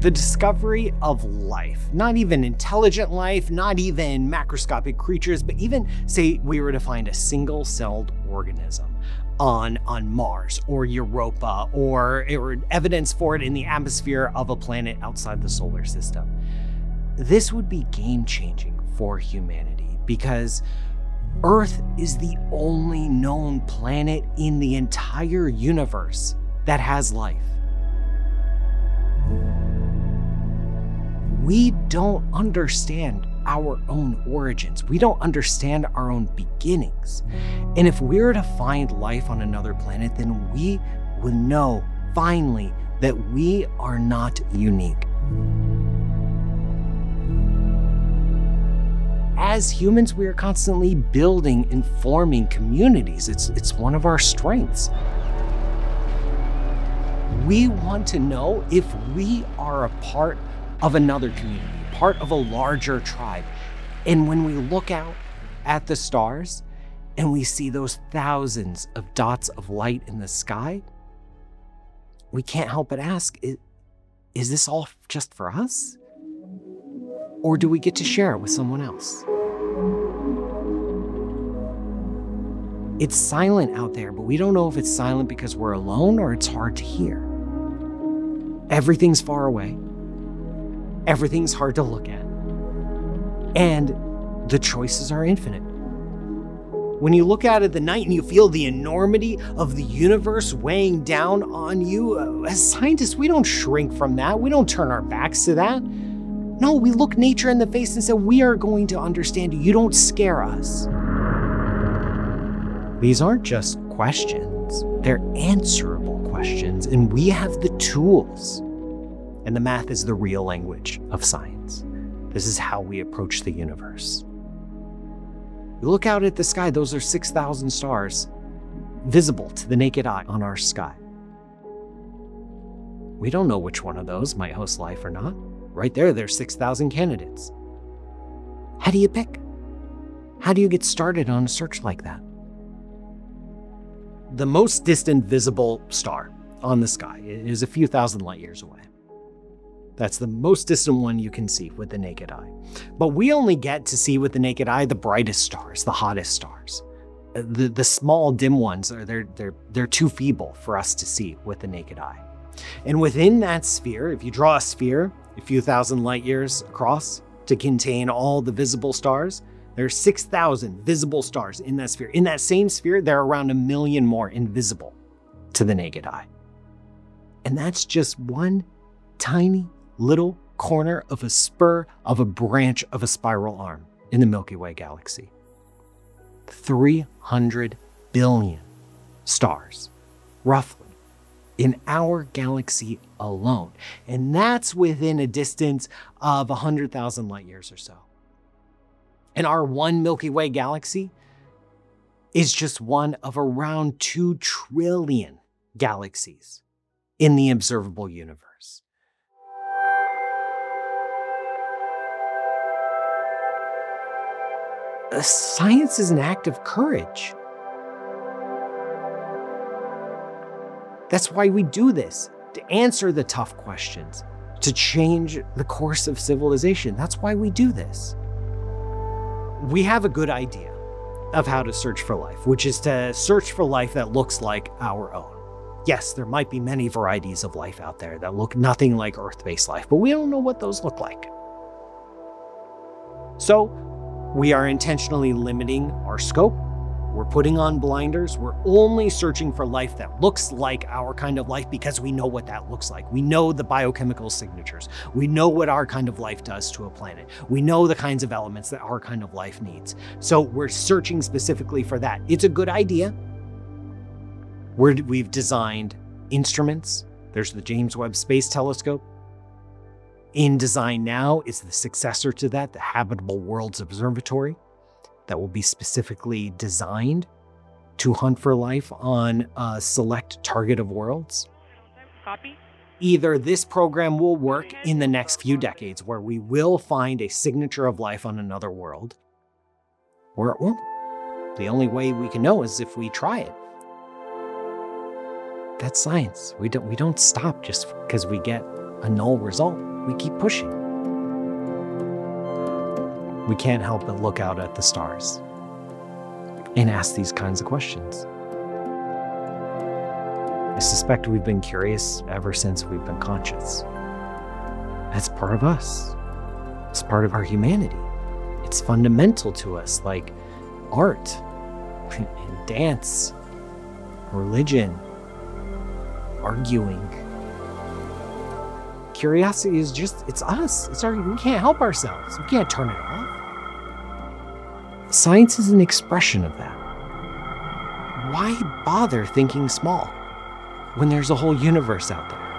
the discovery of life, not even intelligent life, not even macroscopic creatures, but even say we were to find a single celled organism on, on Mars or Europa or, or evidence for it in the atmosphere of a planet outside the solar system. This would be game changing for humanity because Earth is the only known planet in the entire universe that has life. We don't understand our own origins. We don't understand our own beginnings. And if we were to find life on another planet, then we would know finally that we are not unique. As humans, we are constantly building and forming communities. It's, it's one of our strengths. We want to know if we are a part of another community, part of a larger tribe. And when we look out at the stars and we see those thousands of dots of light in the sky, we can't help but ask is, is this all just for us? Or do we get to share it with someone else? It's silent out there, but we don't know if it's silent because we're alone or it's hard to hear. Everything's far away everything's hard to look at. And the choices are infinite. When you look out at the night and you feel the enormity of the universe weighing down on you, uh, as scientists, we don't shrink from that. We don't turn our backs to that. No, we look nature in the face and say, We are going to understand you. You don't scare us. These aren't just questions, they're answerable questions, and we have the tools and the math is the real language of science. This is how we approach the universe. We look out at the sky, those are 6,000 stars visible to the naked eye on our sky. We don't know which one of those might host life or not. Right there, there's 6,000 candidates. How do you pick? How do you get started on a search like that? The most distant visible star on the sky is a few thousand light years away. That's the most distant one you can see with the naked eye. But we only get to see with the naked eye the brightest stars, the hottest stars. Uh, the, the small dim ones are they're, they're, they're too feeble for us to see with the naked eye. And within that sphere, if you draw a sphere a few thousand light years across to contain all the visible stars, there are 6,000 visible stars in that sphere. In that same sphere, there are around a million more invisible to the naked eye. And that's just one tiny little corner of a spur of a branch of a spiral arm in the Milky Way galaxy. 300 billion stars, roughly, in our galaxy alone. And that's within a distance of 100,000 light years or so. And our one Milky Way galaxy is just one of around 2 trillion galaxies in the observable universe. Science is an act of courage. That's why we do this, to answer the tough questions, to change the course of civilization. That's why we do this. We have a good idea of how to search for life, which is to search for life that looks like our own. Yes, there might be many varieties of life out there that look nothing like Earth based life, but we don't know what those look like. So, we are intentionally limiting our scope. We're putting on blinders. We're only searching for life that looks like our kind of life because we know what that looks like. We know the biochemical signatures. We know what our kind of life does to a planet. We know the kinds of elements that our kind of life needs. So we're searching specifically for that. It's a good idea. we we've designed instruments. There's the James Webb Space Telescope. In design now is the successor to that, the Habitable Worlds Observatory, that will be specifically designed to hunt for life on a select target of worlds. Copy. Either this program will work in the next few decades, where we will find a signature of life on another world, or it won't. The only way we can know is if we try it. That's science. We don't, we don't stop just because we get a null result. We keep pushing. We can't help but look out at the stars and ask these kinds of questions. I suspect we've been curious ever since we've been conscious. That's part of us, it's part of our humanity. It's fundamental to us, like art and dance, religion, arguing. Curiosity is just, it's us. It's our, we can't help ourselves. We can't turn it off. Science is an expression of that. Why bother thinking small when there's a whole universe out there?